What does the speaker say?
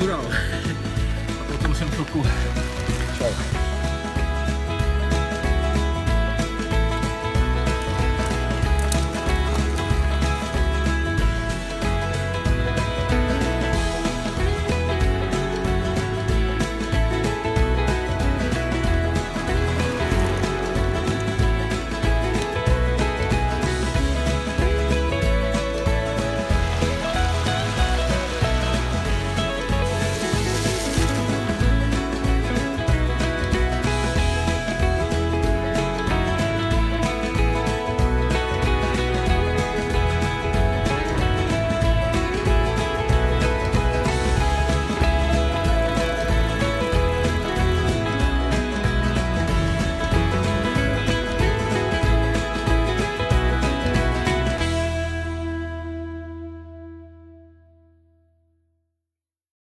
natural. Apertamos sempre o cu.